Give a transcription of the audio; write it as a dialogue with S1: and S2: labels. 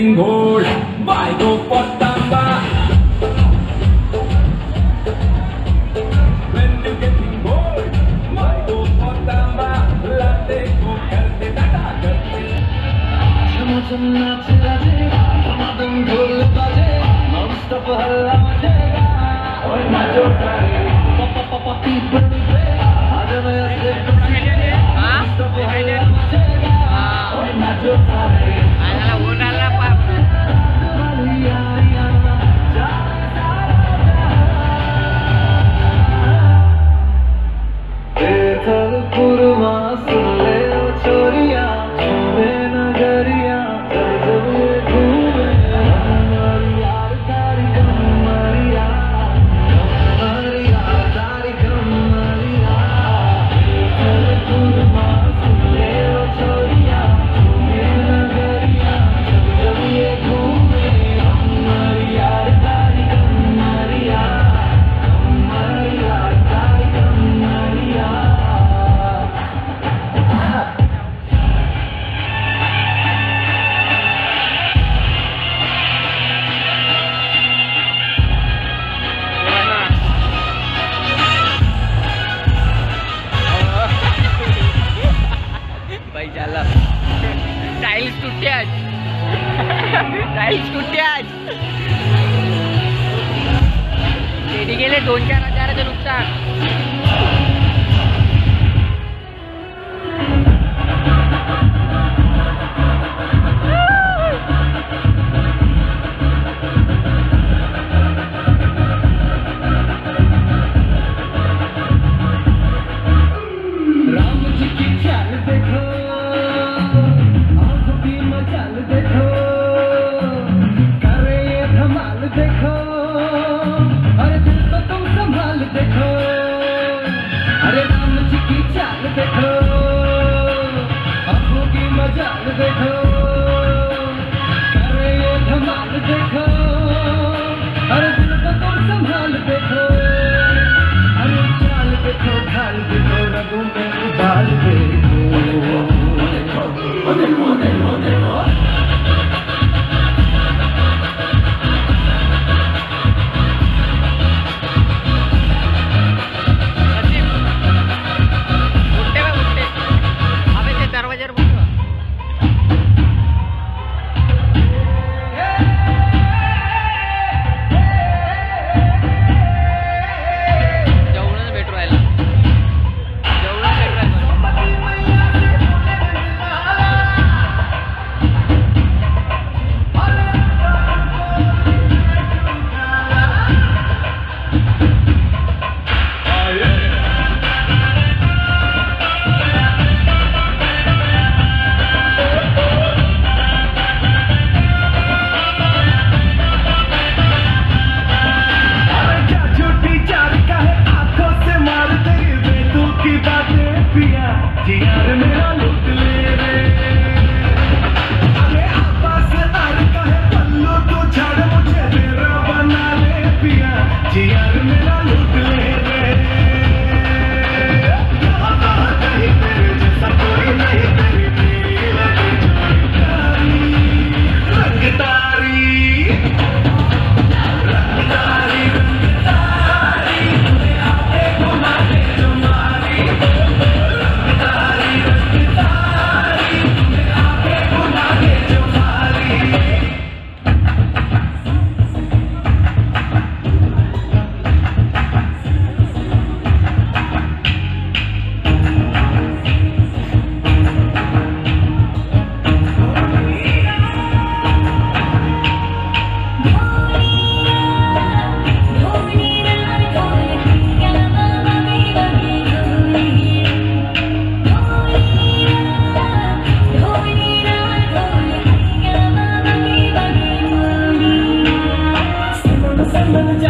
S1: getting bored? Why go for tamba? When you getting bored? Why go for tamba? Latte ko karte tata karte.
S2: झमझम नाचे गाजे धमाधम ढोल बाजे non-stop हल्ला मचेगा ओए नाचो सारे पापा पापा पी बनी पे आज नया से नॉनस्टॉप हल्ला मचेगा ओए नाचो सारे
S3: Ala कल कर्पूर्वास टेडी गेले दोन चार हजाराचं नुकसान.
S2: चाल देखो। आँखों की मजाल देखो। 三分的家。